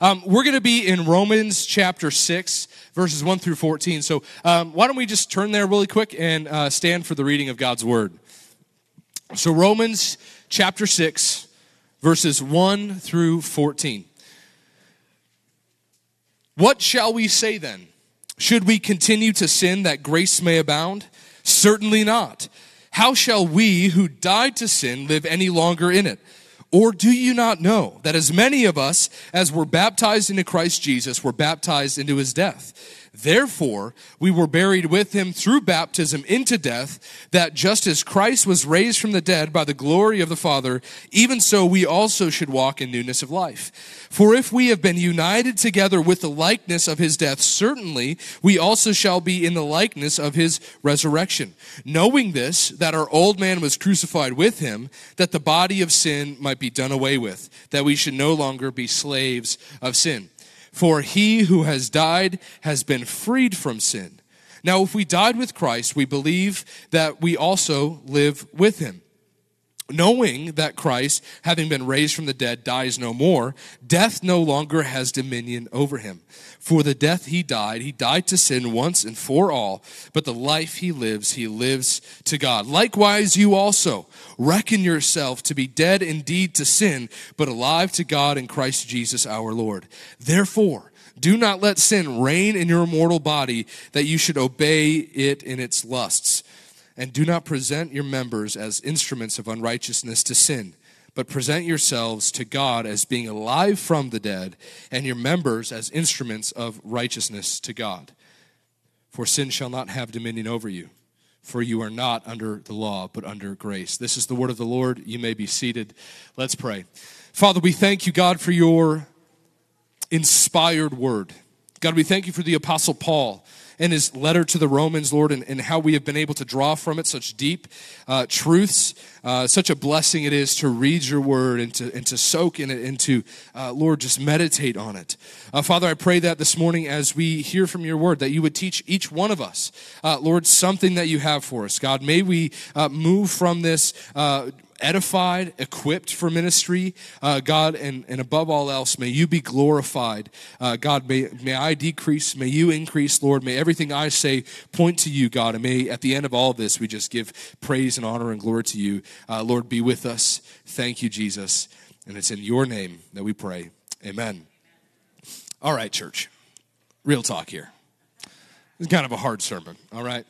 Um, we're going to be in Romans chapter 6, verses 1 through 14. So um, why don't we just turn there really quick and uh, stand for the reading of God's word? So, Romans chapter 6, verses 1 through 14. What shall we say then? Should we continue to sin that grace may abound? Certainly not. How shall we who died to sin live any longer in it? Or do you not know that as many of us as were baptized into Christ Jesus were baptized into his death? Therefore, we were buried with him through baptism into death, that just as Christ was raised from the dead by the glory of the Father, even so we also should walk in newness of life. For if we have been united together with the likeness of his death, certainly we also shall be in the likeness of his resurrection. Knowing this, that our old man was crucified with him, that the body of sin might be done away with, that we should no longer be slaves of sin. For he who has died has been freed from sin. Now, if we died with Christ, we believe that we also live with him. Knowing that Christ, having been raised from the dead, dies no more, death no longer has dominion over him. For the death he died, he died to sin once and for all, but the life he lives, he lives to God. Likewise, you also reckon yourself to be dead indeed to sin, but alive to God in Christ Jesus our Lord. Therefore, do not let sin reign in your mortal body, that you should obey it in its lusts. And do not present your members as instruments of unrighteousness to sin, but present yourselves to God as being alive from the dead, and your members as instruments of righteousness to God. For sin shall not have dominion over you, for you are not under the law, but under grace. This is the word of the Lord. You may be seated. Let's pray. Father, we thank you, God, for your inspired word. God, we thank you for the Apostle Paul and his letter to the Romans, Lord, and, and how we have been able to draw from it such deep uh, truths. Uh, such a blessing it is to read your word and to, and to soak in it and to, uh, Lord, just meditate on it. Uh, Father, I pray that this morning as we hear from your word, that you would teach each one of us, uh, Lord, something that you have for us. God, may we uh, move from this edified, equipped for ministry. Uh, God, and, and above all else, may you be glorified. Uh, God, may, may I decrease, may you increase, Lord. May everything I say point to you, God. And may at the end of all this, we just give praise and honor and glory to you. Uh, Lord, be with us. Thank you, Jesus. And it's in your name that we pray. Amen. All right, church. Real talk here. It's kind of a hard sermon, all right?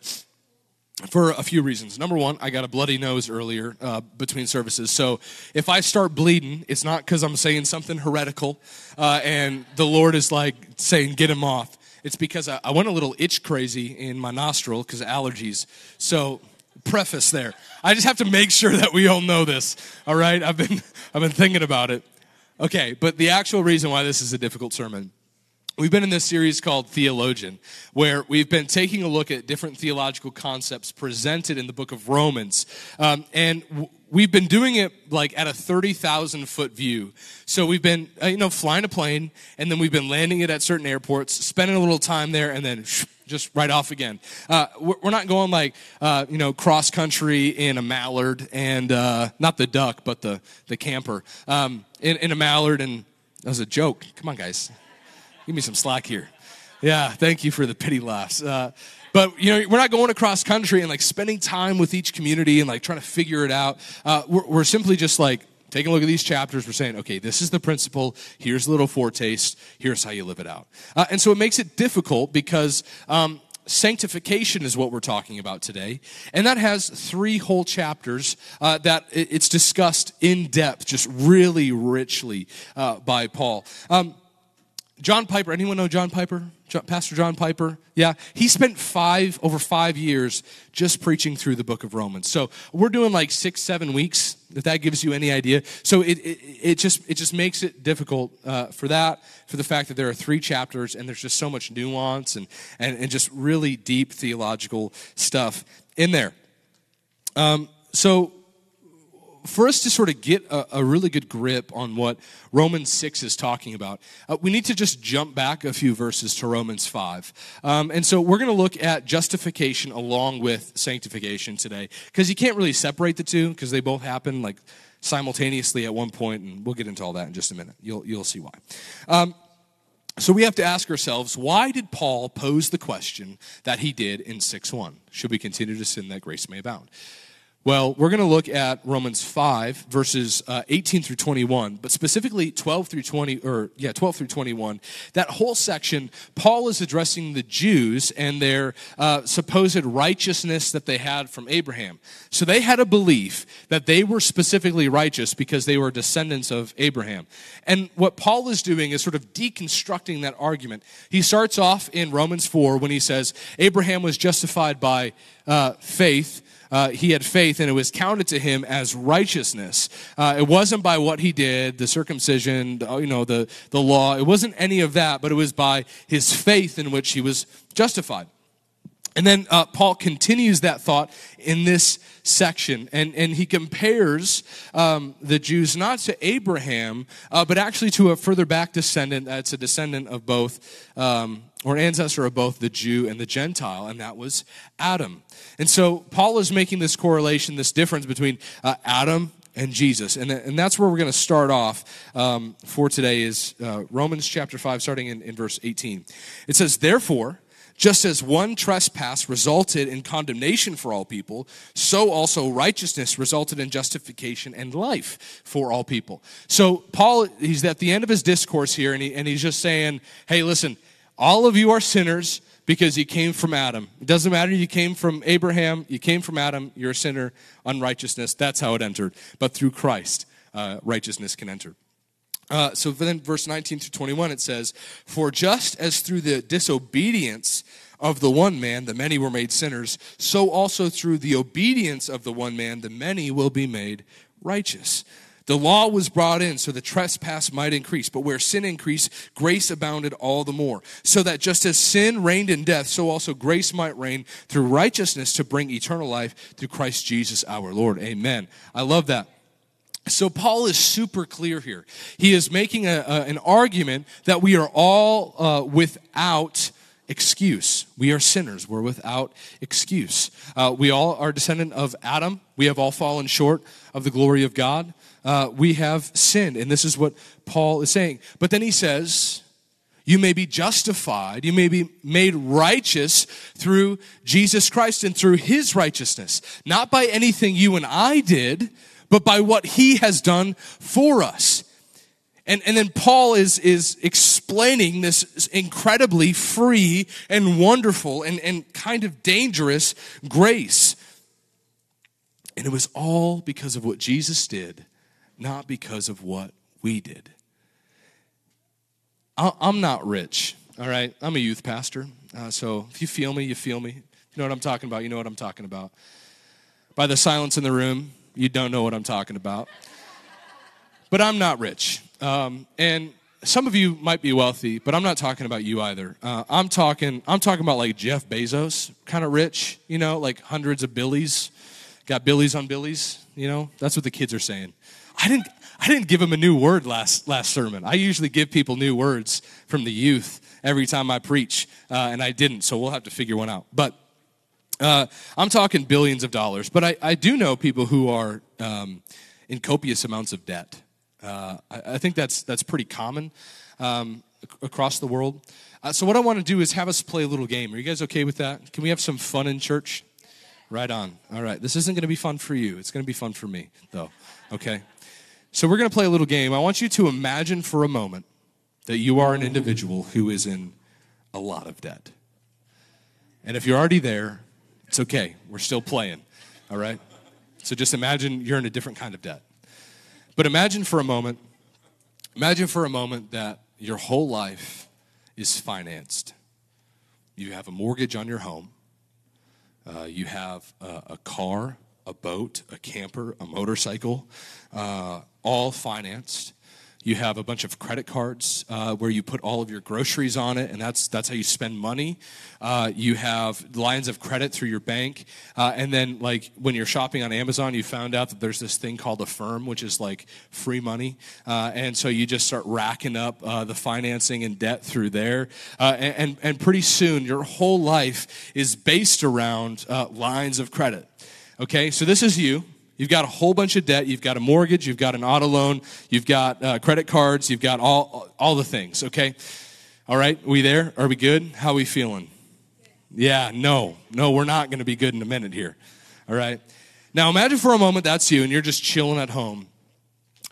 For a few reasons. Number one, I got a bloody nose earlier uh, between services. So if I start bleeding, it's not because I'm saying something heretical uh, and the Lord is like saying, get him off. It's because I, I went a little itch crazy in my nostril because allergies. So, preface there. I just have to make sure that we all know this. All right? I've been, I've been thinking about it. Okay, but the actual reason why this is a difficult sermon We've been in this series called Theologian, where we've been taking a look at different theological concepts presented in the book of Romans. Um, and w- we've been doing it like at a 30,000 foot view. So we've been, uh, you know, flying a plane, and then we've been landing it at certain airports, spending a little time there, and then just right off again. Uh, we're not going like, uh, you know, cross country in a mallard and uh, not the duck, but the, the camper um, in, in a mallard. And that was a joke. Come on, guys. Give me some slack here. Yeah, thank you for the pity laughs. Uh, but you know, we're not going across country and like spending time with each community and like trying to figure it out. Uh, we're, we're simply just like taking a look at these chapters. We're saying, okay, this is the principle. Here's a little foretaste. Here's how you live it out. Uh, and so it makes it difficult because um, sanctification is what we're talking about today and that has three whole chapters uh, that it's discussed in depth just really richly uh, by paul um, John Piper, anyone know John Piper? John, Pastor John Piper? Yeah. He spent five, over five years just preaching through the book of Romans. So we're doing like six, seven weeks, if that gives you any idea. So it, it, it just, it just makes it difficult uh, for that, for the fact that there are three chapters and there's just so much nuance and, and, and just really deep theological stuff in there. Um, so for us to sort of get a, a, really good grip on what Romans 6 is talking about, uh, we need to just jump back a few verses to Romans 5. Um, and so we're going to look at justification along with sanctification today, because you can't really separate the two, because they both happen like simultaneously at one point, and we'll get into all that in just a minute. You'll, you'll see why. Um, So we have to ask ourselves why did Paul pose the question that he did in 6 1? Should we continue to sin that grace may abound? Well, we're going to look at Romans 5, verses uh, 18 through 21, but specifically 12 through 20, or yeah, 12 through 21. That whole section, Paul is addressing the Jews and their uh, supposed righteousness that they had from Abraham. So they had a belief that they were specifically righteous because they were descendants of Abraham. And what Paul is doing is sort of deconstructing that argument. He starts off in Romans 4 when he says, Abraham was justified by uh, faith uh, he had faith and it was counted to him as righteousness. Uh, it wasn't by what he did, the circumcision, you know, the, the law. It wasn't any of that, but it was by his faith in which he was justified. And then uh, Paul continues that thought in this section, and, and he compares um, the Jews not to Abraham, uh, but actually to a further back descendant that's a descendant of both, um, or ancestor of both the Jew and the Gentile, and that was Adam. And so Paul is making this correlation, this difference between uh, Adam and Jesus. And, and that's where we're going to start off um, for today is uh, Romans chapter 5, starting in, in verse 18. It says, Therefore, just as one trespass resulted in condemnation for all people, so also righteousness resulted in justification and life for all people. So, Paul, he's at the end of his discourse here, and, he, and he's just saying, hey, listen, all of you are sinners because you came from Adam. It doesn't matter, you came from Abraham, you came from Adam, you're a sinner, unrighteousness, that's how it entered. But through Christ, uh, righteousness can enter. Uh, so then, verse 19 to 21, it says, For just as through the disobedience of the one man the many were made sinners, so also through the obedience of the one man the many will be made righteous. The law was brought in so the trespass might increase, but where sin increased, grace abounded all the more. So that just as sin reigned in death, so also grace might reign through righteousness to bring eternal life through Christ Jesus our Lord. Amen. I love that. So Paul is super clear here. He is making a, a, an argument that we are all uh, without excuse. We are sinners. We're without excuse. Uh, we all are descendant of Adam. We have all fallen short of the glory of God uh, we have sinned. And this is what Paul is saying. But then he says, you may be justified, you may be made righteous through Jesus Christ and through his righteousness. Not by anything you and I did, but by what he has done for us. And, and then Paul is, is explaining this incredibly free and wonderful and, and kind of dangerous grace. And it was all because of what Jesus did not because of what we did. I'm not rich, all right? I'm a youth pastor. Uh, so if you feel me, you feel me. You know what I'm talking about, you know what I'm talking about. By the silence in the room, you don't know what I'm talking about. But I'm not rich. Um, and some of you might be wealthy, but I'm not talking about you either. Uh, I'm talking I'm talking about like Jeff Bezos, kind of rich, you know, like hundreds of billies, got billies on billies, you know. That's what the kids are saying. I didn't, I didn't give him a new word last, last sermon. I usually give people new words from the youth every time I preach, uh, and I didn't, so we'll have to figure one out. But uh, I'm talking billions of dollars. But I, I do know people who are um, in copious amounts of debt. Uh, I, I, think that's, that's pretty common um, across the world. Uh, so, what I want to do is have us play a little game. Are you guys okay with that? Can we have some fun in church? Right on. All right. This isn't going to be fun for you. It's going to be fun for me, though. Okay? So we're going to play a little game. I want you to imagine for a moment that you are an individual who is in a lot of debt. And if you're already there, it's okay. We're still playing. All right? So just imagine you're in a different kind of debt. But imagine for a moment, imagine for a moment that your whole life is financed. You have a mortgage on your home. Uh, you have a, a, car, a boat, a camper, a motorcycle, uh, all financed. You have a bunch of credit cards uh, where you put all of your groceries on it, and that's that's how you spend money. Uh, you have lines of credit through your bank, uh, and then like when you're shopping on Amazon, you found out that there's this thing called Affirm, which is like free money, uh, and so you just start racking up uh, the financing and debt through there, uh, and, and, and pretty soon your whole life is based around lines of credit. Okay, so this is you. You've got a whole bunch of debt. You've got a mortgage. You've got an auto loan. You've got uh, credit cards. You've got all, all the things, okay? All right, we there? Are we good? How are we feeling? Yeah, no, no, we're not going to be good in a minute here. All right. Now imagine for a moment that's you and you're just chilling at home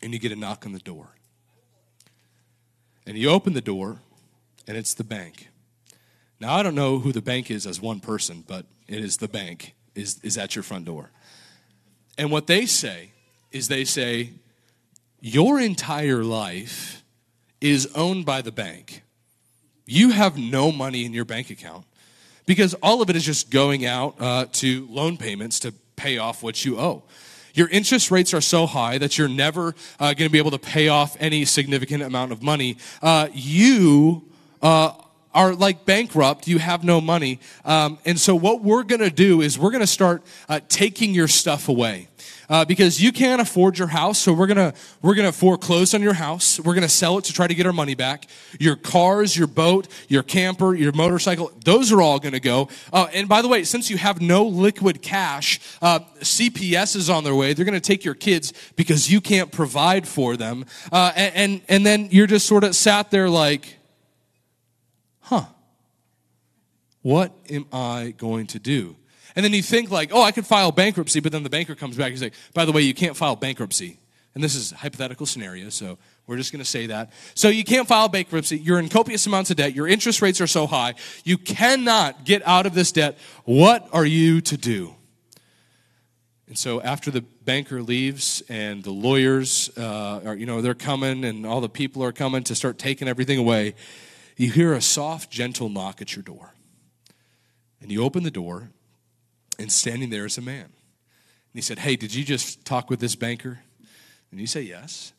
and you get a knock on the door. And you open the door and it's the bank. Now I don't know who the bank is as one person, but it is the bank is, is at your front door. And what they say is they say, Your entire life is owned by the bank. You have no money in your bank account because all of it is just going out uh, to loan payments to pay off what you owe. Your interest rates are so high that you're never uh, going to be able to pay off any significant amount of money. Uh, you uh, are like bankrupt, you have no money. Um, and so, what we're going to do is we're going to start uh, taking your stuff away. Uh, because you can't afford your house, so we're gonna we're gonna foreclose on your house. We're gonna sell it to try to get our money back. Your cars, your boat, your camper, your motorcycle, those are all gonna go. Uh, and by the way, since you have no liquid cash, uh, CPS is on their way. They're gonna take your kids because you can't provide for them, uh, and, and and then you're just sort of sat there like what am I going to do? And then you think like, oh, I could file bankruptcy, but then the banker comes back and say, by the way, you can't file bankruptcy. And this is a hypothetical scenario, so we're just going to say that. So you can't file bankruptcy. You're in copious amounts of debt. Your interest rates are so high. You cannot get out of this debt. What are you to do? And so after the banker leaves and the lawyers uh, are, you know, they're coming and all the people are coming to start taking everything away, you hear a soft, gentle knock at your door. And he opened the door, and standing there is a man. And he said, Hey, did you just talk with this banker? And you say, Yes.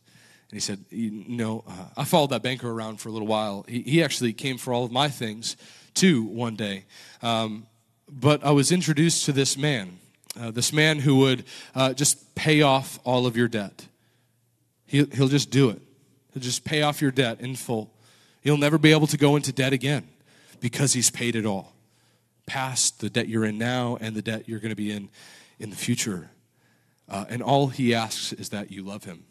And he said, You know, uh, I followed that banker around for a little while. He, he actually came for all of my things too one day. Um, but I was introduced to this man, uh, this man who would uh, just pay off all of your debt. He'll, he'll just do it. He'll just pay off your debt in full. You'll never be able to go into debt again because he's paid it all. Past the debt you're in now and the debt you're going to be in in the future. Uh, and all he asks is that you love him.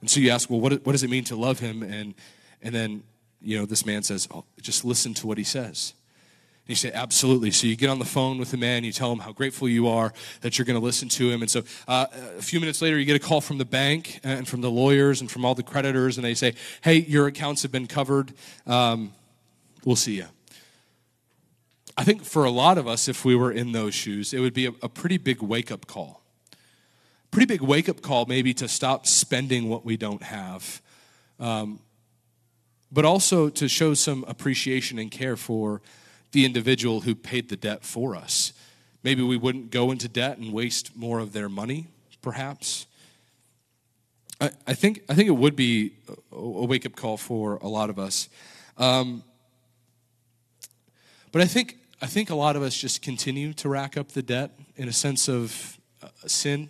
And so you ask, well, what, what does it mean to love him? And, and then, you know, this man says, oh, just listen to what he says. And you say, absolutely. So you get on the phone with the man, you tell him how grateful you are that you're going to listen to him. And so uh, a few minutes later, you get a call from the bank and from the lawyers and from all the creditors, and they say, hey, your accounts have been covered. Um, we'll see you. I think for a lot of us, if we were in those shoes, it would be a, a pretty big wake up call. Pretty big wake up call, maybe to stop spending what we don't have. Um, but also to show some appreciation and care for the individual who paid the debt for us. Maybe we wouldn't go into debt and waste more of their money, perhaps. I, I think, I think it would be a, a wake up call for a lot of us. Um, but I think, I think a lot of us just continue to rack up the debt in a sense of uh, sin.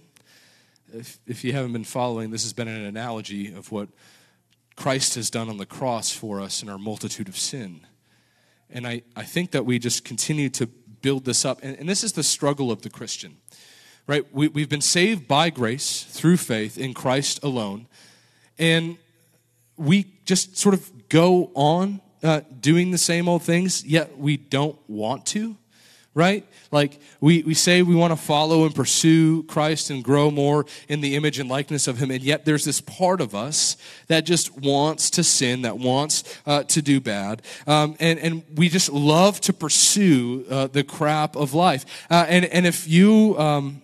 If, if you haven't been following, this has been an analogy of what Christ has done on the cross for us in our multitude of sin. And I, I think that we just continue to build this up. And, and this is the struggle of the Christian, right? We, we've been saved by grace through faith in Christ alone. And we just sort of go on uh, doing the same old things, yet we don't want to right? Like we, we say we want to follow and pursue Christ and grow more in the image and likeness of Him, and yet there's this part of us that just wants to sin, that wants uh, to do bad, um, and, and we just love to pursue uh, the crap of life. Uh, and, and if you, um,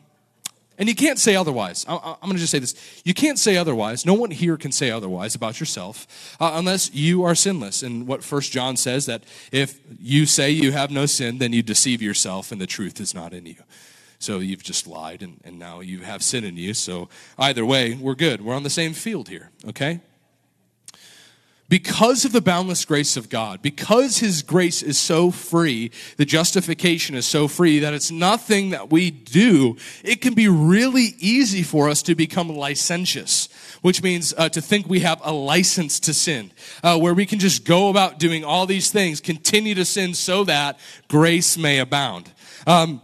and you can't say otherwise. I, am going to just say this. You can't say otherwise. No one here can say otherwise about yourself uh, unless you are sinless. And what First John says that if you say you have no sin, then you deceive yourself and the truth is not in you. So you've just lied and, and now you have sin in you. So either way, we're good. We're on the same field here, okay? Because of the boundless grace of God, because His grace is so free, the justification is so free that it's nothing that we do, it can be really easy for us to become licentious, which means uh, to think we have a license to sin, uh, where we can just go about doing all these things, continue to sin so that grace may abound. Um,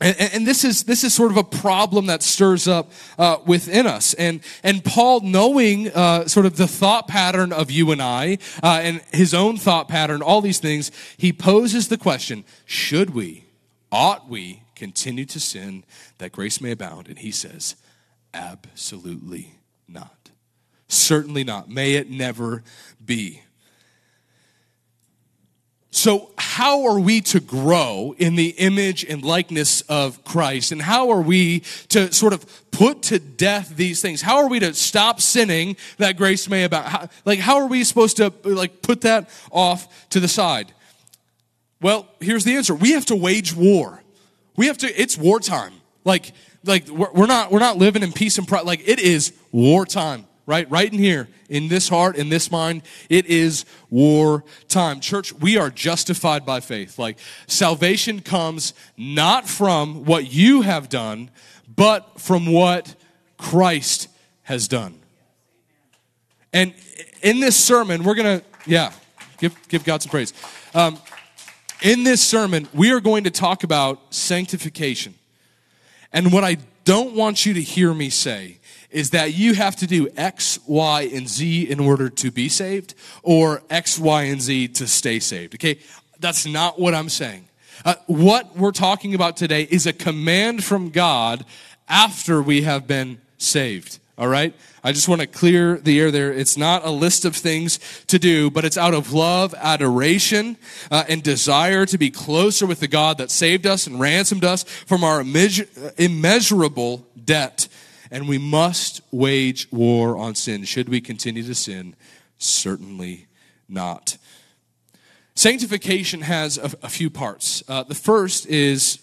And, and, this is this is sort of a problem that stirs up uh, within us, and and Paul, knowing uh, sort of the thought pattern of you and I, uh, and his own thought pattern, all these things, he poses the question: Should we, ought we, continue to sin that grace may abound? And he says, Absolutely not. Certainly not. May it never be. So, how are we to grow in the image and likeness of Christ? And how are we to sort of put to death these things? How are we to stop sinning that grace may abound? How, like, how are we supposed to like put that off to the side? Well, here's the answer: we have to wage war. We have to. It's wartime. Like, like we're not we're not living in peace and pride. Like it is wartime right? Right in here, in this heart, in this mind, it is war time. Church, we are justified by faith. Like, salvation comes not from what you have done, but from what Christ has done. And in this sermon, we're going to, yeah, give, give God some praise. Um, in this sermon, we are going to talk about sanctification. And what I don't want you to hear me say is that you have to do X, Y, and Z in order to be saved, or X, Y, and Z to stay saved. Okay? That's not what I'm saying. Uh, what we're talking about today is a command from God after we have been saved. All right? I just want to clear the air there. It's not a list of things to do, but it's out of love, adoration, uh, and desire to be closer with the God that saved us and ransomed us from our immeasurable debt and we must wage war on sin. Should we continue to sin? Certainly not. Sanctification has a, a few parts. Uh, the first is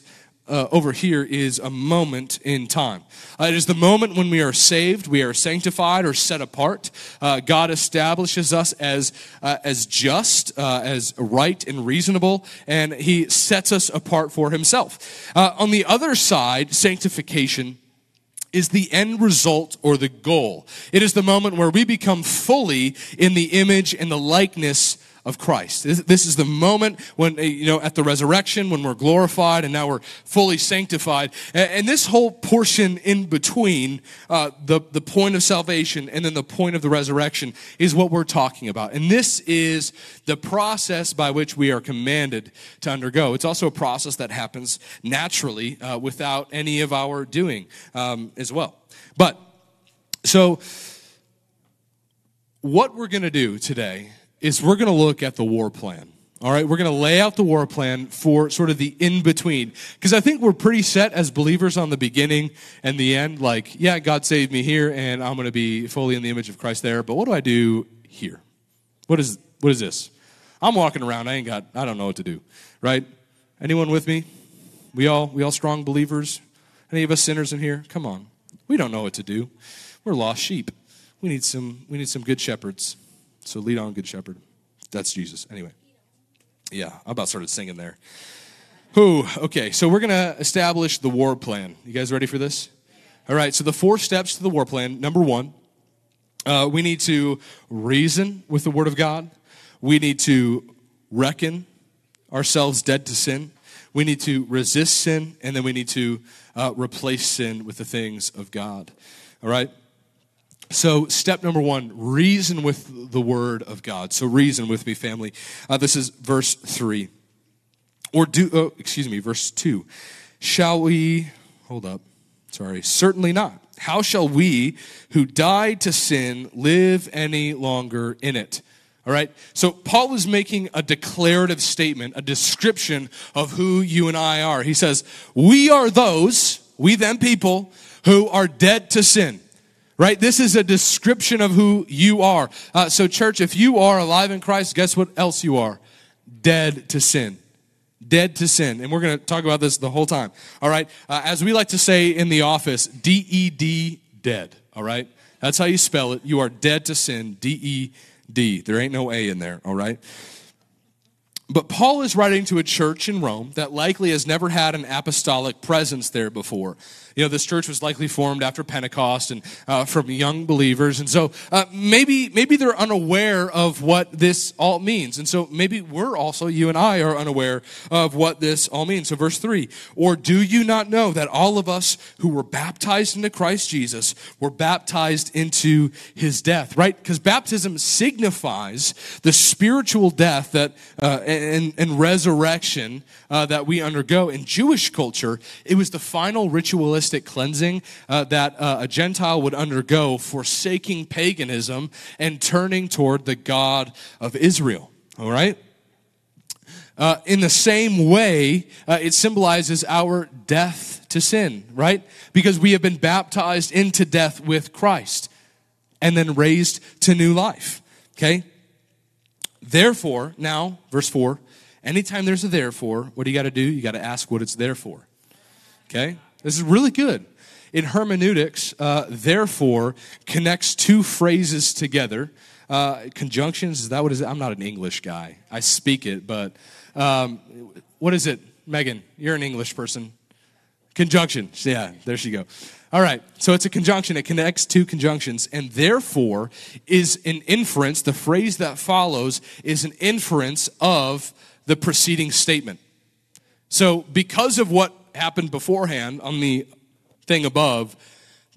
uh, over here is a moment in time. Uh, it is the moment when we are saved, we are sanctified or set apart. Uh, God establishes us as uh, as just, uh, as right and reasonable, and He sets us apart for Himself. Uh, on the other side, sanctification is the end result or the goal. It is the moment where we become fully in the image and the likeness of Christ. This is the moment when, uh, you know, at the resurrection, when we're glorified and now we're fully sanctified. And this whole portion in between uh, the, the point of salvation and then the point of the resurrection is what we're talking about. And this is the process by which we are commanded to undergo. It's also a process that happens naturally uh, without any of our doing um, as well. But, so, what we're going to do today is we're going to look at the war plan. All right, we're going to lay out the war plan for sort of the in between. Because I think we're pretty set as believers on the beginning and the end. Like, yeah, God saved me here, and I'm going to be fully in the image of Christ there. But what do I do here? What is, what is this? I'm walking around. I ain't got, I don't know what to do. Right? Anyone with me? We all, we all strong believers? Any of us sinners in here? Come on. We don't know what to do. We're lost sheep. We need some, we need some good shepherds. So lead on, good shepherd. That's Jesus. Anyway. Yeah, I about started singing there. Who? Okay, so we're to establish the war plan. You guys ready for this? All right, so the four steps to the war plan. Number one, uh, we need to reason with the Word of God. We need to reckon ourselves dead to sin. We need to resist sin, and then we need to uh, replace sin with the things of God. All right? So, step number one, reason with the word of God. So, reason with me, family. Uh, this is verse three. Or do, oh, excuse me, verse two. Shall we, hold up, sorry, certainly not. How shall we who died to sin live any longer in it? All right. So Paul is making a declarative statement, a description of who you and I are. He says, We are those, we them people, who are dead to sin right? This is a description of who you are. Uh, so, church, if you are alive in Christ, guess what else you are? Dead to sin. Dead to sin. And we're going to talk about this the whole time. All right? Uh, as we like to say in the office, D E D, dead. All right? That's how you spell it. You are dead to sin. D E D. There ain't no A in there. All right? But Paul is writing to a church in Rome that likely has never had an apostolic presence there before. You know, this church was likely formed after Pentecost and uh, from young believers, and so uh, maybe maybe they're unaware of what this all means, and so maybe we're also you and I are unaware of what this all means. So, verse three: Or do you not know that all of us who were baptized into Christ Jesus were baptized into His death? Right? Because baptism signifies the spiritual death that uh, and, and resurrection uh, that we undergo in Jewish culture. It was the final ritualistic cleansing uh, that uh, a Gentile would undergo, forsaking paganism and turning toward the God of Israel. All right? Uh, in the same way, uh, it symbolizes our death to sin, right? Because we have been baptized into death with Christ and then raised to new life, okay? Therefore, now, verse 4, anytime there's a therefore, what do you got to do? You got to ask what it's there for, okay? This is really good. In hermeneutics, uh, therefore, connects two phrases together. Uh, conjunctions, is that what is? I'm not an English guy. I speak it, but um, what is it? Megan, you're an English person. Conjunction. Yeah, there she go. All right, so it's a conjunction. It connects two conjunctions, and therefore is an inference. The phrase that follows is an inference of the preceding statement. So, because of what happened beforehand on the thing above,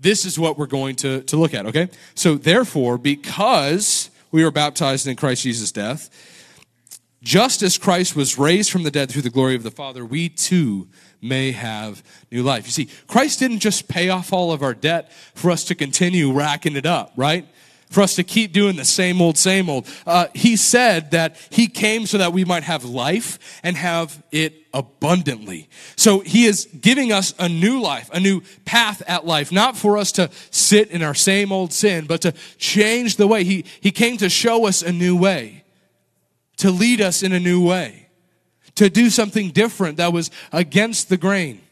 this is what we're going to, to look at, okay? So, therefore, because we were baptized in Christ Jesus' death, just as Christ was raised from the dead through the glory of the Father, we too may have new life. You see, Christ didn't just pay off all of our debt for us to continue racking it up, right? For us to keep doing the same old, same old. Uh, he said that he came so that we might have life and have it abundantly. So he is giving us a new life, a new path at life, not for us to sit in our same old sin, but to change the way. He, he came to show us a new way, to lead us in a new way, to do something different that was against the grain,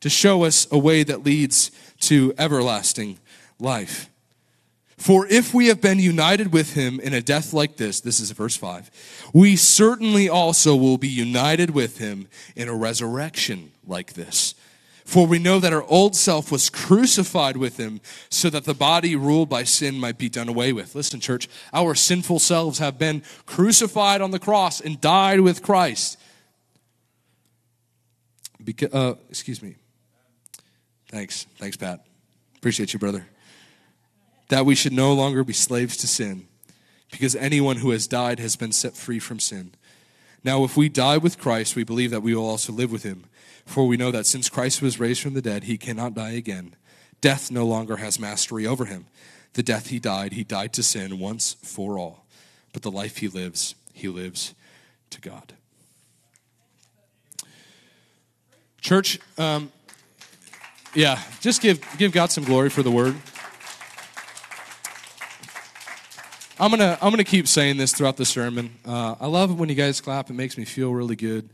to show us a way that leads to everlasting life. For if we have been united with him in a death like this, this is verse 5, we certainly also will be united with him in a resurrection like this. For we know that our old self was crucified with him so that the body ruled by sin might be done away with. Listen, church, our sinful selves have been crucified on the cross and died with Christ. Uh, excuse me. Thanks. Thanks, Pat. Appreciate you, brother that we should no longer be slaves to sin, because anyone who has died has been set free from sin. Now, if we die with Christ, we believe that we will also live with him. For we know that since Christ was raised from the dead, he cannot die again. Death no longer has mastery over him. The death he died, he died to sin once for all. But the life he lives, he lives to God. Church, um, yeah, just give, give God some glory for the word. I'm gonna I'm gonna keep saying this throughout the sermon. Uh, I love it when you guys clap. It makes me feel really good.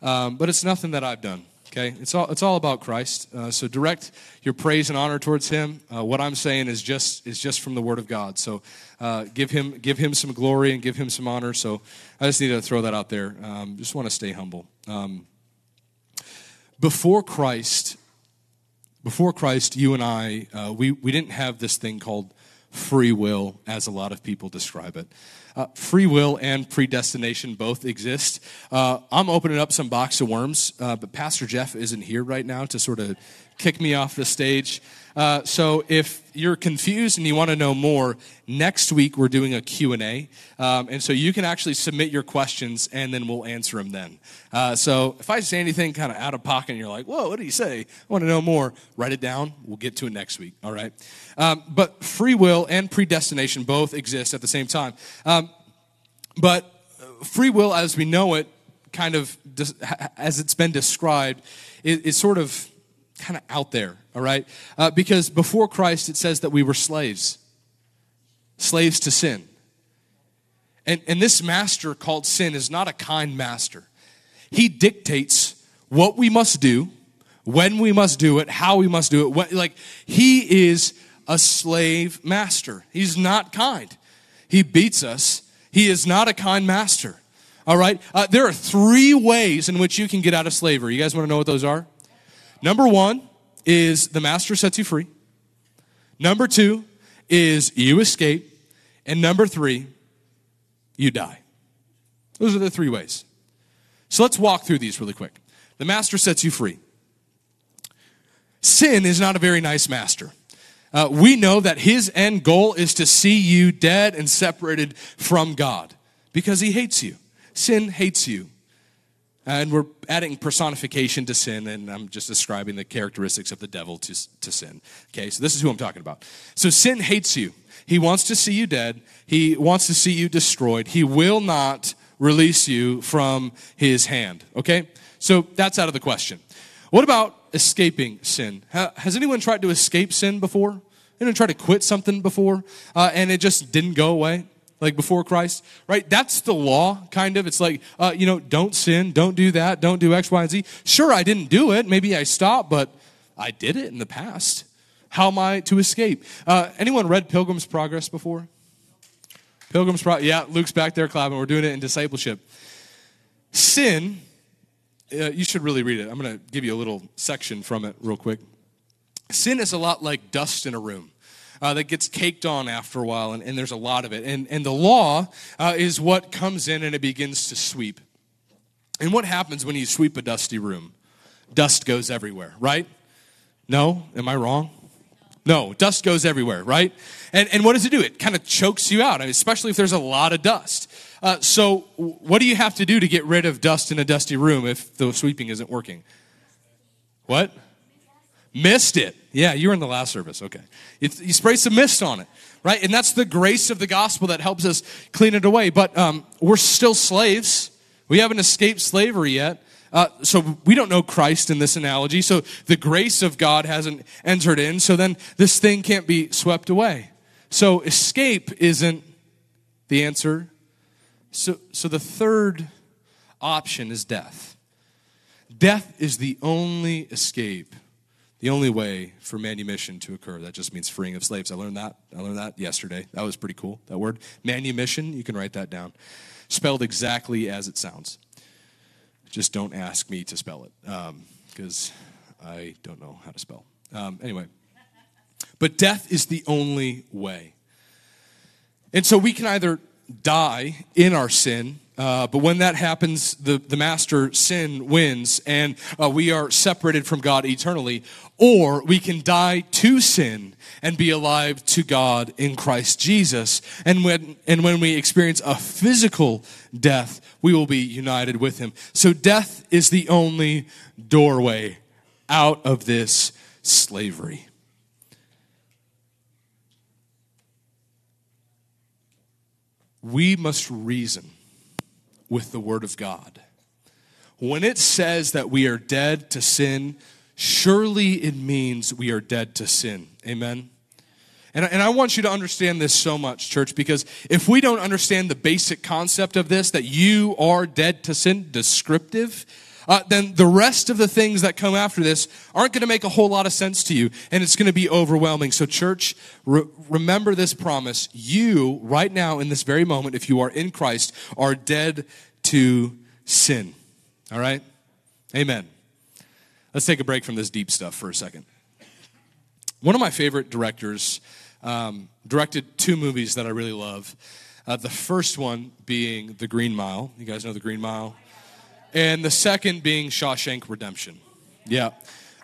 Um, but it's nothing that I've done. Okay, it's all it's all about Christ. Uh, so direct your praise and honor towards Him. Uh, what I'm saying is just is just from the Word of God. So uh, give Him give Him some glory and give Him some honor. So I just need to throw that out there. Um, just want to stay humble. Um, before Christ, before Christ, you and I, uh, we we didn't have this thing called free will as a lot of people describe it. Uh, free will and predestination both exist. Uh, I'm opening up some box of worms, uh, but Pastor Jeff isn't here right now to sort of kick me off the stage. Uh, so if you're confused and you want to know more, next week we're doing a Q&A. Um, and so you can actually submit your questions and then we'll answer them then. Uh, so if I say anything kind of out of pocket and you're like, whoa, what did he say? I want to know more, write it down. We'll get to it next week, all right? Um, but free will and predestination both exist at the same time. Um, but free will as we know it, kind of as it's been described, is sort of kind of out there, all right? Uh, because before Christ, it says that we were slaves, slaves to sin. And, and this master called sin is not a kind master. He dictates what we must do, when we must do it, how we must do it. What, like, he is a slave master. He's not kind. He beats us. He is not a kind master. All right? Uh, there are three ways in which you can get out of slavery. You guys want to know what those are? Number one is the master sets you free. Number two is you escape. And number three, you die. Those are the three ways. So let's walk through these really quick. The master sets you free. Sin is not a very nice master. Uh, we know that his end goal is to see you dead and separated from God because he hates you. Sin hates you. And we're adding personification to sin, and I'm just describing the characteristics of the devil to, to sin. Okay, so this is who I'm talking about. So sin hates you. He wants to see you dead, he wants to see you destroyed. He will not release you from his hand. Okay, so that's out of the question. What about escaping sin? Has anyone tried to escape sin before? Anyone tried to quit something before uh, and it just didn't go away? Like before Christ, right? That's the law, kind of. It's like, uh, you know, don't sin, don't do that, don't do X, Y, and Z. Sure, I didn't do it. Maybe I stopped, but I did it in the past. How am I to escape? Uh, anyone read Pilgrim's Progress before? Pilgrim's Progress. Yeah, Luke's back there clapping. We're doing it in discipleship. Sin, uh, you should really read it. I'm going to give you a little section from it real quick. Sin is a lot like dust in a room uh, that gets caked on after a while, and, and, there's a lot of it. And, and the law uh, is what comes in and it begins to sweep. And what happens when you sweep a dusty room? Dust goes everywhere, right? No? Am I wrong? No, dust goes everywhere, right? And, and what does it do? It kind of chokes you out, especially if there's a lot of dust. Uh, so, what do you have to do to get rid of dust in a dusty room if the sweeping isn't working? What? Missed it. Yeah, you were in the last service. Okay. You, spray some mist on it, right? And that's the grace of the gospel that helps us clean it away. But um, we're still slaves. We haven't escaped slavery yet. Uh, so we don't know Christ in this analogy. So the grace of God hasn't entered in. So then this thing can't be swept away. So escape isn't the answer. So, so the third option is death. Death is the only escape the only way for manumission to occur. That just means freeing of slaves. I learned that. I learned that yesterday. That was pretty cool. That word, manumission, you can write that down. Spelled exactly as it sounds. Just don't ask me to spell it because um, I don't know how to spell. Um, anyway, but death is the only way. And so we can either die in our sin uh, but when that happens, the, the master sin wins and uh, we are separated from God eternally. Or we can die to sin and be alive to God in Christ Jesus. And when, and when we experience a physical death, we will be united with Him. So death is the only doorway out of this slavery. We must reason with the Word of God. When it says that we are dead to sin, surely it means we are dead to sin. Amen? And, and I want you to understand this so much, church, because if we don't understand the basic concept of this, that you are dead to sin, descriptive, uh, then the rest of the things that come after this aren't going to make a whole lot of sense to you, and it's going to be overwhelming. So, church, re- remember this promise. You, right now, in this very moment, if you are in Christ, are dead to sin. All right? Amen. Let's take a break from this deep stuff for a second. One of my favorite directors um, directed two movies that I really love. Uh, the first one being The Green Mile. You guys know The Green Mile? And the second being Shawshank Redemption. Yeah.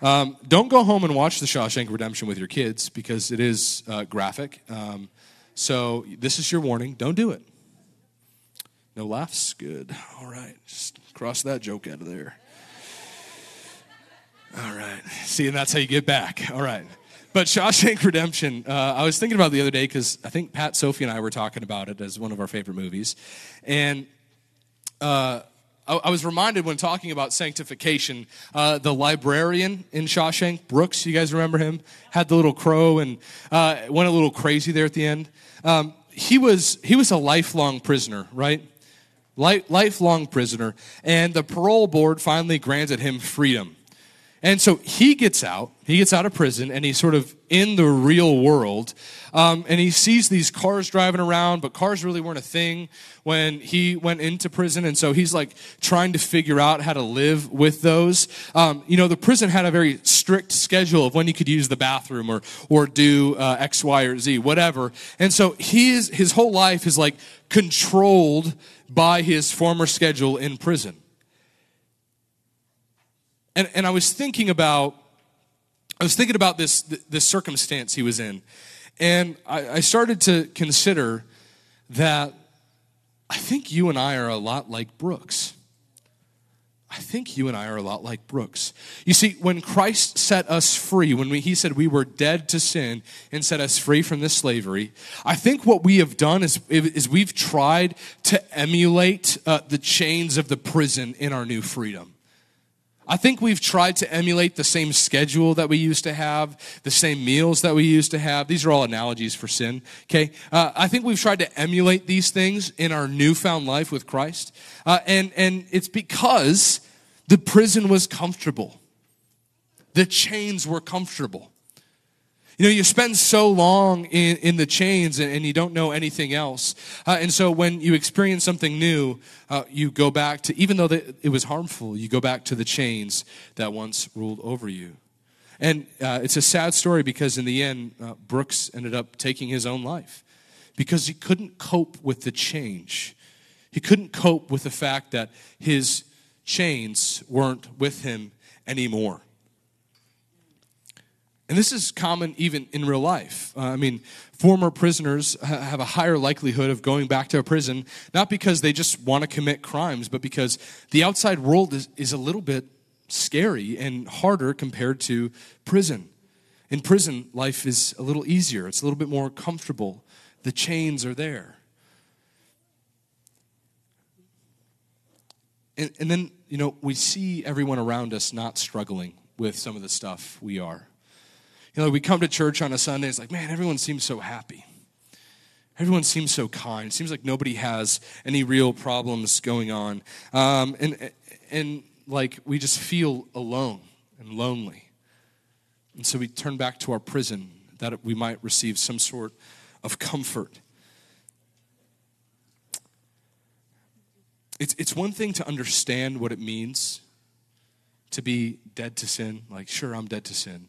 Um, don't go home and watch the Shawshank Redemption with your kids because it is uh, graphic. Um, so this is your warning. Don't do it. No laughs? Good. All right. Just cross that joke out of there. All right. See, and that's how you get back. All right. But Shawshank Redemption, uh, I was thinking about the other day because I think Pat, Sophie, and I were talking about it as one of our favorite movies. And uh, I, was reminded when talking about sanctification, uh, the librarian in Shawshank, Brooks, you guys remember him? Had the little crow and uh, went a little crazy there at the end. Um, he, was, he was a lifelong prisoner, right? lifelong prisoner. And the parole board finally granted him freedom. And so he gets out, he gets out of prison, and he's sort of in the real world. Um, and he sees these cars driving around, but cars really weren't a thing when he went into prison. And so he's like trying to figure out how to live with those. Um, you know, the prison had a very strict schedule of when you could use the bathroom or, or do uh, X, Y, or Z, whatever. And so he is, his whole life is like controlled by his former schedule in prison. And, and I was thinking about, I was thinking about this, this circumstance he was in. And I, I started to consider that I think you and I are a lot like Brooks. I think you and I are a lot like Brooks. You see, when Christ set us free, when we, he said we were dead to sin and set us free from this slavery, I think what we have done is, is we've tried to emulate uh, the chains of the prison in our new freedom. I think we've tried to emulate the same schedule that we used to have, the same meals that we used to have. These are all analogies for sin, okay? Uh, I think we've tried to emulate these things in our newfound life with Christ. Uh, and, and it's because the prison was comfortable, the chains were comfortable. You know, you spend so long in, in the chains and, and you don't know anything else. Uh, and so when you experience something new, uh, you go back to, even though the, it was harmful, you go back to the chains that once ruled over you. And uh, it's a sad story because in the end, uh, Brooks ended up taking his own life because he couldn't cope with the change. He couldn't cope with the fact that his chains weren't with him anymore. And this is common even in real life. Uh, I mean, former prisoners ha- have a higher likelihood of going back to a prison, not because they just want to commit crimes, but because the outside world is, is a little bit scary and harder compared to prison. In prison, life is a little easier, it's a little bit more comfortable. The chains are there. And, and then, you know, we see everyone around us not struggling with some of the stuff we are. You know, we come to church on a Sunday, it's like, man, everyone seems so happy. Everyone seems so kind. It seems like nobody has any real problems going on. Um, and, and like we just feel alone and lonely. And so we turn back to our prison that we might receive some sort of comfort. It's, it's one thing to understand what it means to be dead to sin. Like, sure, I'm dead to sin.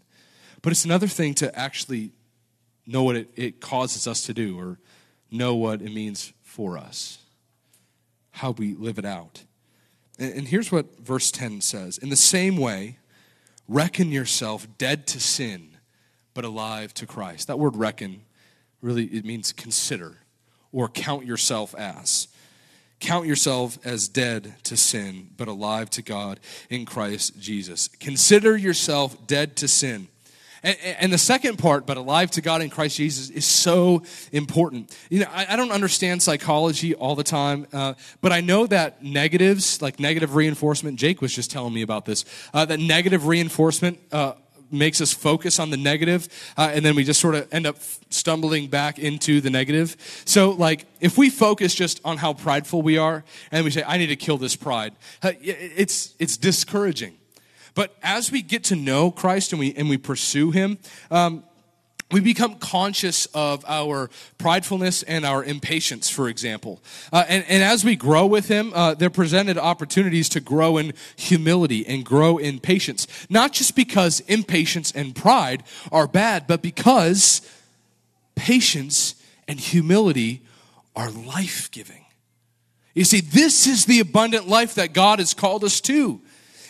But it's another thing to actually know what it, it causes us to do or know what it means for us, how we live it out. And, and here's what verse 10 says In the same way, reckon yourself dead to sin, but alive to Christ. That word reckon really it means consider or count yourself as. Count yourself as dead to sin, but alive to God in Christ Jesus. Consider yourself dead to sin. And, and, the second part, but alive to God in Christ Jesus, is so important. You know, I, I don't understand psychology all the time, uh, but I know that negatives, like negative reinforcement, Jake was just telling me about this, uh, that negative reinforcement uh, makes us focus on the negative, uh, and then we just sort of end up stumbling back into the negative. So, like, if we focus just on how prideful we are, and we say, "I need to kill this pride," uh, it's it's discouraging. But as we get to know Christ and we, and we pursue Him, um, we become conscious of our pridefulness and our impatience, for example. Uh, and, and, as we grow with Him, uh, they're presented opportunities to grow in humility and grow in patience. Not just because impatience and pride are bad, but because patience and humility are life giving. You see, this is the abundant life that God has called us to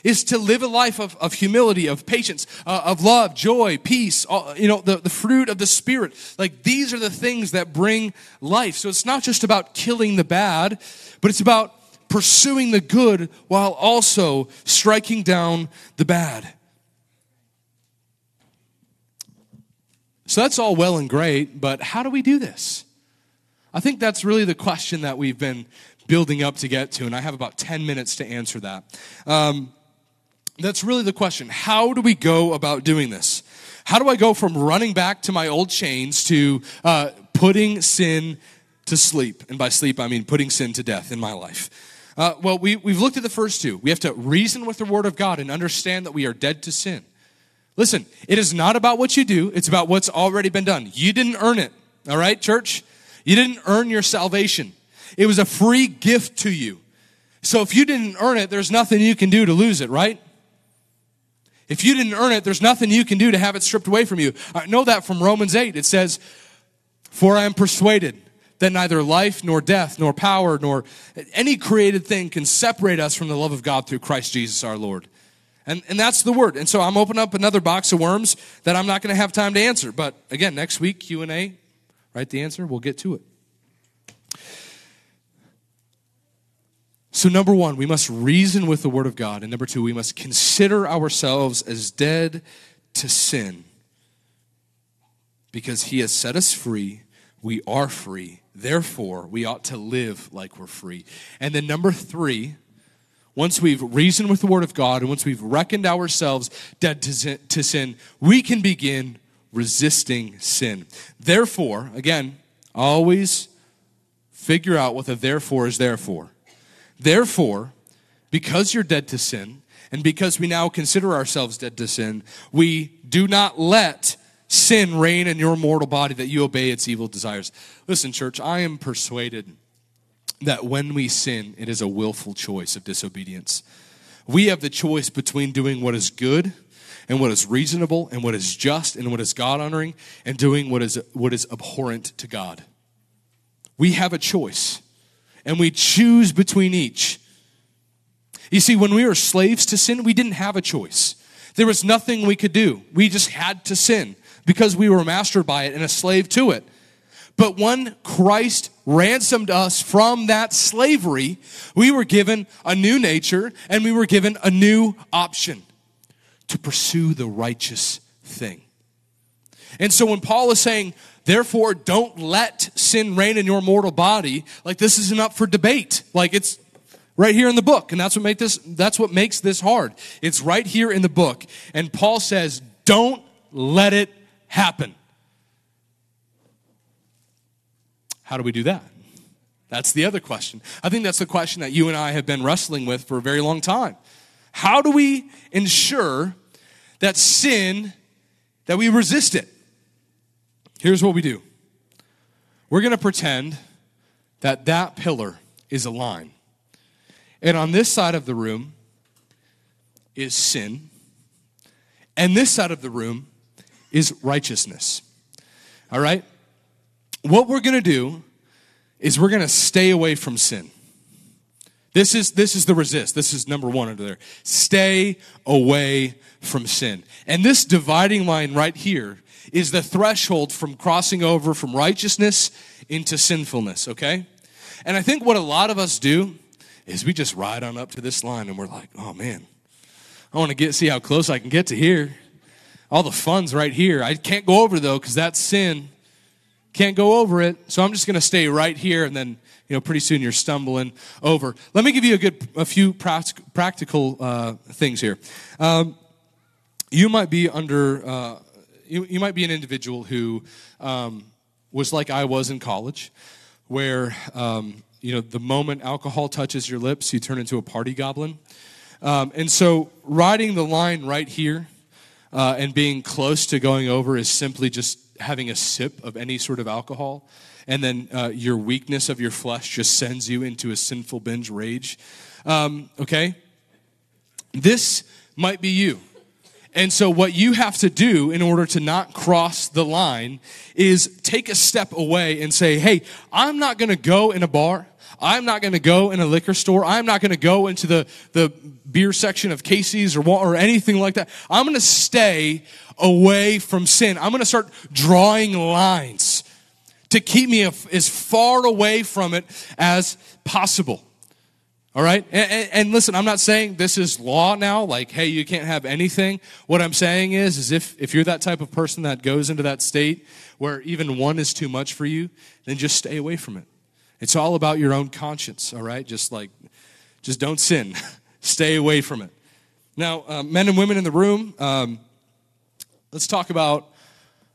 is to live a life of, of humility, of patience, uh, of love, joy, peace, all, you know, the, the fruit of the Spirit. Like these are the things that bring life. So it's not just about killing the bad, but it's about pursuing the good while also striking down the bad. So that's all well and great, but how do we do this? I think that's really the question that we've been building up to get to, and I have about 10 minutes to answer that. Um, that's really the question. How do we go about doing this? How do I go from running back to my old chains to uh, putting sin to sleep? And by sleep, I mean putting sin to death in my life. Uh, well, we, we've looked at the first two. We have to reason with the Word of God and understand that we are dead to sin. Listen, it is not about what you do, it's about what's already been done. You didn't earn it, all right, church? You didn't earn your salvation. It was a free gift to you. So if you didn't earn it, there's nothing you can do to lose it, right? If you didn't earn it, there's nothing you can do to have it stripped away from you. I know that from Romans 8. It says, For I am persuaded that neither life, nor death, nor power, nor any created thing can separate us from the love of God through Christ Jesus our Lord. And, and that's the word. And so I'm opening up another box of worms that I'm not going to have time to answer. But again, next week, Q&A, write the answer. We'll get to it. So, number one, we must reason with the Word of God. And number two, we must consider ourselves as dead to sin. Because He has set us free, we are free. Therefore, we ought to live like we're free. And then, number three, once we've reasoned with the Word of God and once we've reckoned ourselves dead to sin, we can begin resisting sin. Therefore, again, always figure out what the therefore is there for. Therefore, because you're dead to sin, and because we now consider ourselves dead to sin, we do not let sin reign in your mortal body that you obey its evil desires. Listen, church, I am persuaded that when we sin, it is a willful choice of disobedience. We have the choice between doing what is good and what is reasonable and what is just and what is God honoring and doing what is, what is abhorrent to God. We have a choice and we choose between each. You see, when we were slaves to sin, we didn't have a choice. There was nothing we could do. We just had to sin because we were mastered by it and a slave to it. But when Christ ransomed us from that slavery, we were given a new nature and we were given a new option to pursue the righteous thing. And so when Paul is saying, therefore, don't let sin reign in your mortal body, like this isn't up for debate. Like it's right here in the book. And that's what this, that's what makes this hard. It's right here in the book. And Paul says, don't let it happen. How do we do that? That's the other question. I think that's the question that you and I have been wrestling with for a very long time. How do we ensure that sin, that we resist it? Here's what we do we're going to pretend that that pillar is a line. And on this side of the room is sin. And this side of the room is righteousness. All right? What we're going to do is we're going to stay away from sin. This is, this is the resist. This is number one under there. Stay away from sin. And this dividing line right here is the threshold from crossing over from righteousness into sinfulness, okay? And I think what a lot of us do is we just ride on up to this line and we're like, oh man, I want to get see how close I can get to here. All the fun's right here. I can't go over though because that's sin. Can't go over it. So I'm just going to stay right here and then you know pretty soon you're stumbling over. Let me give you a good a few practical uh, things here. Um, you might be under uh, you, you might be an individual who um, was like I was in college, where um, you know the moment alcohol touches your lips, you turn into a party goblin. Um, and so, riding the line right here uh, and being close to going over is simply just having a sip of any sort of alcohol, and then uh, your weakness of your flesh just sends you into a sinful binge rage. Um, okay? This might be you. And so, what you have to do in order to not cross the line is take a step away and say, Hey, I'm not going to go in a bar. I'm not going to go in a liquor store. I'm not going to go into the, the beer section of Casey's or, or anything like that. I'm going to stay away from sin. I'm going to start drawing lines to keep me as far away from it as possible. All right? And, and, listen, I'm not saying this is law now, like, hey, you can't have anything. What I'm saying is, is if, if you're that type of person that goes into that state where even one is too much for you, then just stay away from it. It's all about your own conscience, all right? Just like, just don't sin. stay away from it. Now, uh, men and women in the room, um, let's talk about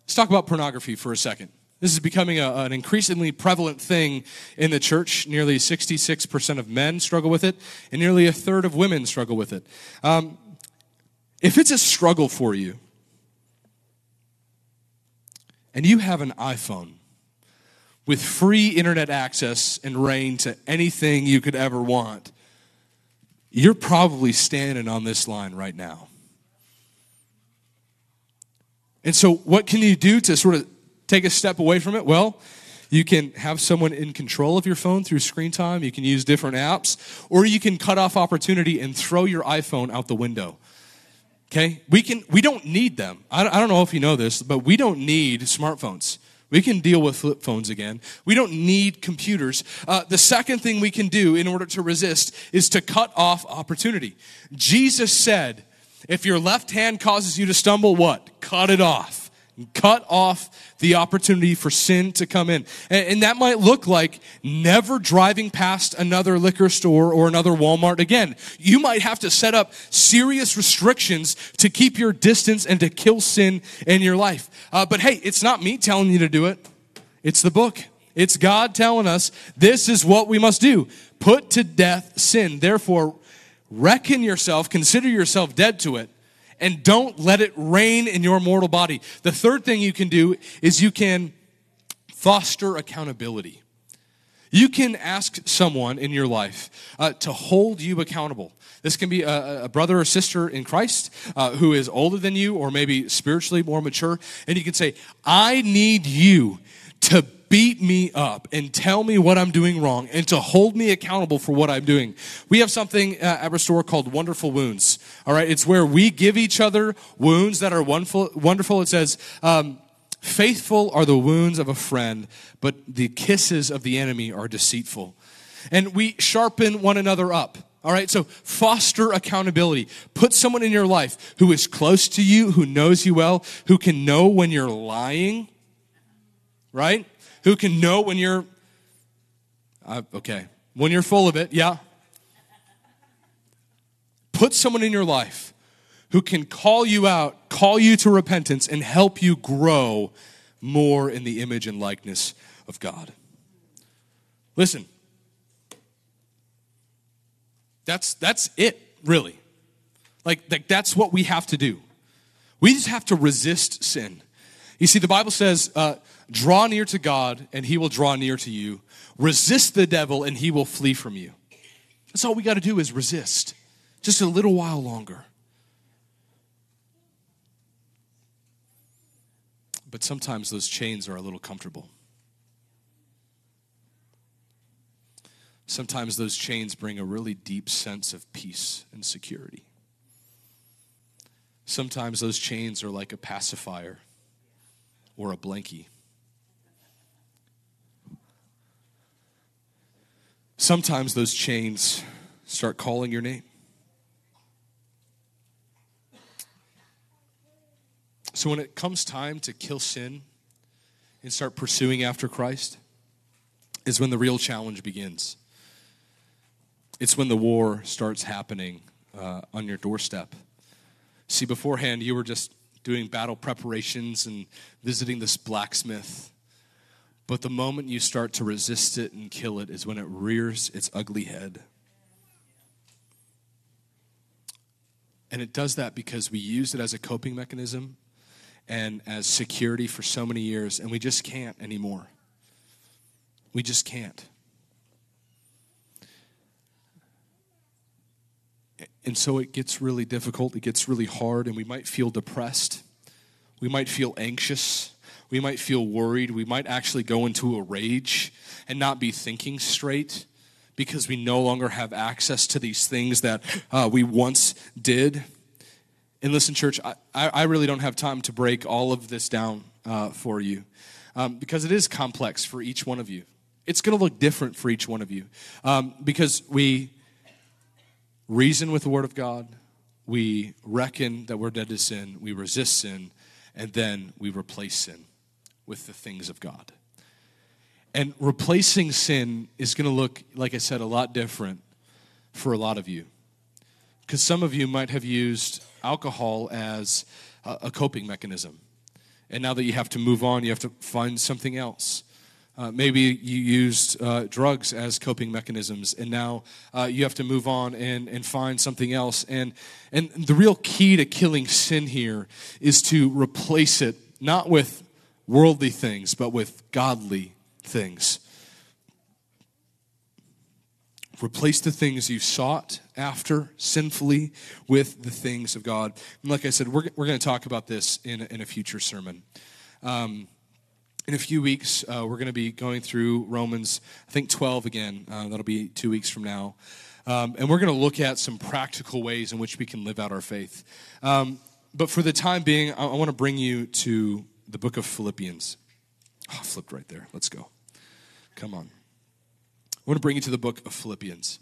let's talk about pornography for a second. This is becoming a, an increasingly prevalent thing in the church. Nearly 66% of men struggle with it, and nearly a third of women struggle with it. Um, if it's a struggle for you, and you have an iPhone with free internet access and rein to anything you could ever want, you're probably standing on this line right now. And so, what can you do to sort of take a step away from it? Well, you can have someone in control of your phone through screen time. You can use different apps, or you can cut off opportunity and throw your iPhone out the window. Okay? We can we don't need them. I don't know if you know this, but we don't need smartphones. We can deal with flip phones again. We don't need computers. Uh, the second thing we can do in order to resist is to cut off opportunity. Jesus said, if your left hand causes you to stumble, what? Cut it off cut off the opportunity for sin to come in. And, and, that might look like never driving past another liquor store or another Walmart again. You might have to set up serious restrictions to keep your distance and to kill sin in your life. Uh, but hey, it's not me telling you to do it, it's the book. It's God telling us this is what we must do. Put to death sin. Therefore, reckon yourself, consider yourself dead to it and don't let it reign in your mortal body. The third thing you can do is you can foster accountability. You can ask someone in your life uh, to hold you accountable. This can be a, a brother or sister in Christ uh, who is older than you or maybe spiritually more mature. And you can say, I need you to beat me up and tell me what I'm doing wrong and to hold me accountable for what I'm doing. We have something uh, at Restore called Wonderful Wounds. All right, it's where we give each other wounds that are wonderful. Wonderful. It says, um, "Faithful are the wounds of a friend, but the kisses of the enemy are deceitful." And we sharpen one another up. All right, so foster accountability. Put someone in your life who is close to you, who knows you well, who can know when you're lying, right? Who can know when you're, uh, okay, when you're full of it, yeah. Put someone in your life who can call you out, call you to repentance, and help you grow more in the image and likeness of God. Listen, that's, that's it, really. Like, like, that's what we have to do. We just have to resist sin. You see, the Bible says, uh, draw near to God and he will draw near to you. Resist the devil and he will flee from you. That's all we got to do is resist just a little while longer. But sometimes those chains are a little comfortable. Sometimes those chains bring a really deep sense of peace and security. Sometimes those chains are like a pacifier or a blankie. Sometimes those chains start calling your name. So when it comes time to kill sin and start pursuing after Christ, is when the real challenge begins. It's when the war starts happening uh, on your doorstep. See, beforehand, you were just doing battle preparations and visiting this blacksmith. But the moment you start to resist it and kill it is when it rears its ugly head. And it does that because we use it as a coping mechanism and as security for so many years, and we just can't anymore. We just can't. And so it gets really difficult, it gets really hard, and we might feel depressed. We might feel anxious. We might feel worried. We might actually go into a rage and not be thinking straight because we no longer have access to these things that uh, we once did. And listen, church, I, I really don't have time to break all of this down uh, for you um, because it is complex for each one of you. It's going to look different for each one of you um, because we reason with the Word of God, we reckon that we're dead to sin, we resist sin, and then we replace sin with the things of God. And replacing sin is going to look, like I said, a lot different for a lot of you. Because some of you might have used alcohol as a coping mechanism. And now that you have to move on, you have to find something else. Uh, maybe you used uh, drugs as coping mechanisms, and now uh, you have to move on and, and find something else. And, and the real key to killing sin here is to replace it not with worldly things, but with godly things. Replace the things you sought after sinfully with the things of God. And like I said, we're, we're going to talk about this in, in a future sermon. Um, in a few weeks, uh, we're going to be going through Romans, I think 12 again. Uh, that'll be two weeks from now. Um, and we're going to look at some practical ways in which we can live out our faith. Um, but for the time being, I, I want to bring you to the book of Philippians. Oh, flipped right there. Let's go. Come on. I want to bring you to the book of Philippians.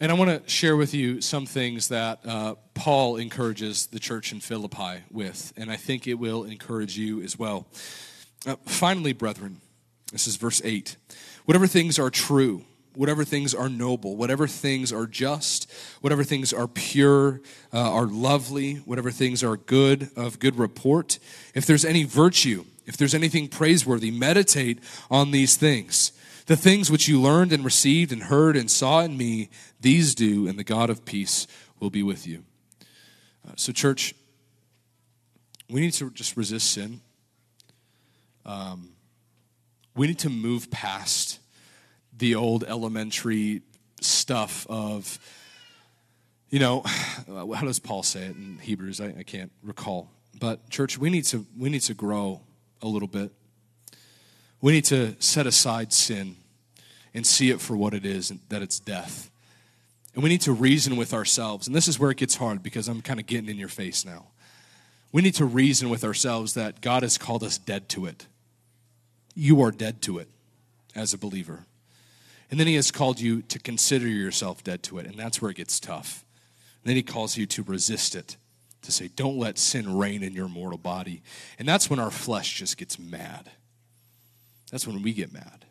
And I want to share with you some things that uh, Paul encourages the church in Philippi with, and I think it will encourage you as well. Uh, finally, brethren, this is verse 8 whatever things are true, whatever things are noble, whatever things are just, whatever things are pure, uh, are lovely, whatever things are good, of good report, if there's any virtue, if there's anything praiseworthy, meditate on these things. The things which you learned and received and heard and saw in me, these do, and the God of peace will be with you. Uh, so, church, we need to just resist sin. Um, we need to move past the old elementary stuff of, you know, how does Paul say it in Hebrews? I, I can't recall. But church, we need to we need to grow a little bit. We need to set aside sin and see it for what it is, that it's death. And we need to reason with ourselves. And this is where it gets hard because I'm kind of getting in your face now. We need to reason with ourselves that God has called us dead to it. You are dead to it as a believer. And then He has called you to consider yourself dead to it. And that's where it gets tough. And then He calls you to resist it, to say, don't let sin reign in your mortal body. And that's when our flesh just gets mad. That's when we get mad.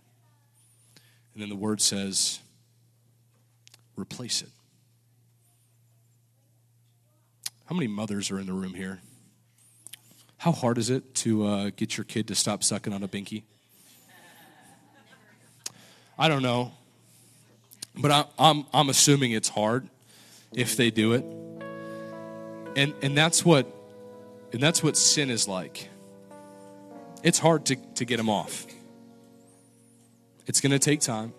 And then the word says, replace it. How many mothers are in the room here? How hard is it to uh, get your kid to stop sucking on a binky? I don't know. But I, I'm, I'm assuming it's hard if they do it. And, and that's what and that's what sin is like. It's hard to, to get them off. It's going to take time.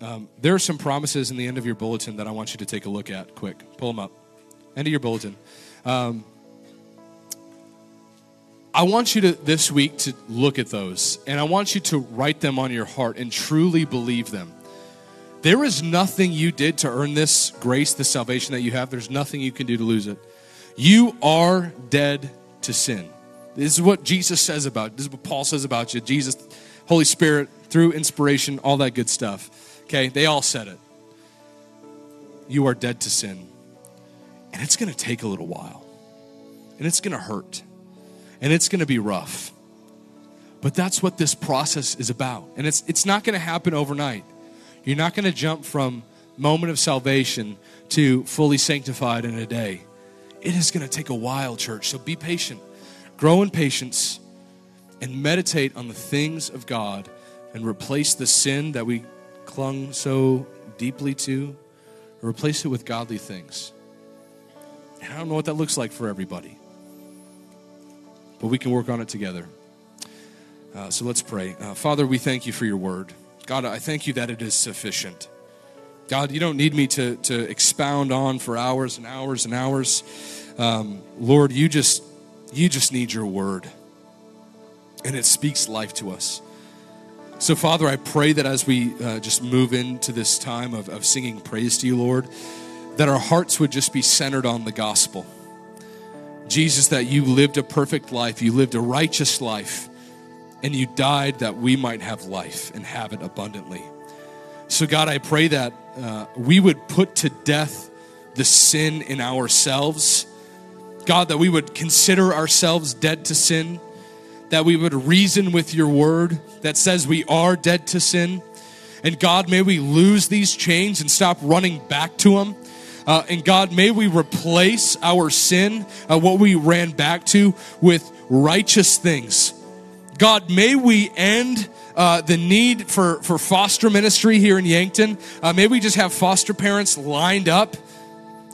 Um, there are some promises in the end of your bulletin that I want you to take a look at quick. Pull them up. End of your bulletin. Um, I want you to this week to look at those and I want you to write them on your heart and truly believe them. There is nothing you did to earn this grace, this salvation that you have. There's nothing you can do to lose it. You are dead to sin. This is what Jesus says about. This is what Paul says about you. Jesus Holy Spirit, through inspiration, all that good stuff. Okay, they all said it. You are dead to sin. And it's going to take a little while. And it's going to hurt. And it's going to be rough. But that's what this process is about. And it's, it's not going to happen overnight. You're not going to jump from moment of salvation to fully sanctified in a day. It is going to take a while, church. So be patient. Grow in patience and meditate on the things of God and replace the sin that we clung so deeply to, replace it with godly things. And I don't know what that looks like for everybody, but we can work on it together. Uh, so let's pray. Uh, Father, we thank you for your word. God, I thank you that it is sufficient. God, you don't need me to, to expound on for hours and hours and hours. Um, Lord, you just you just need your word and it speaks life to us. So, Father, I pray that as we uh, just move into this time of, of singing praise to you, Lord, that our hearts would just be centered on the gospel. Jesus, that you lived a perfect life, you lived a righteous life, and you died that we might have life and have it abundantly. So, God, I pray that uh, we would put to death the sin in ourselves. God, that we would consider ourselves dead to sin that we would reason with your word that says we are dead to sin. And God, may we lose these chains and stop running back to them. Uh, and God, may we replace our sin, uh, what we ran back to, with righteous things. God, may we end uh, the need for, for foster ministry here in Yankton. Uh, may we just have foster parents lined up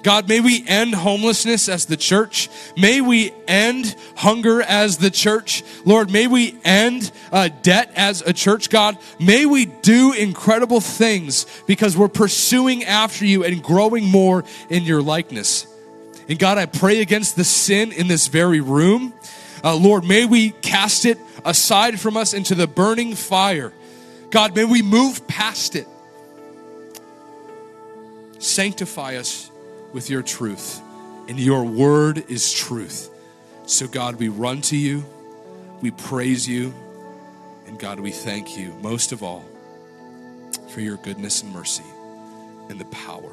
God, may we end homelessness as the church. May we end hunger as the church. Lord, may we end uh, debt as a church. God, may we do incredible things because we're pursuing after you and growing more in your likeness. And God, I pray against the sin in this very room. Uh, Lord, may we cast it aside from us into the burning fire. God, may we move past it. Sanctify us with your truth, and your word is truth. So, God, we run to you, we praise you, and God, we thank you most of all for your goodness and mercy and the power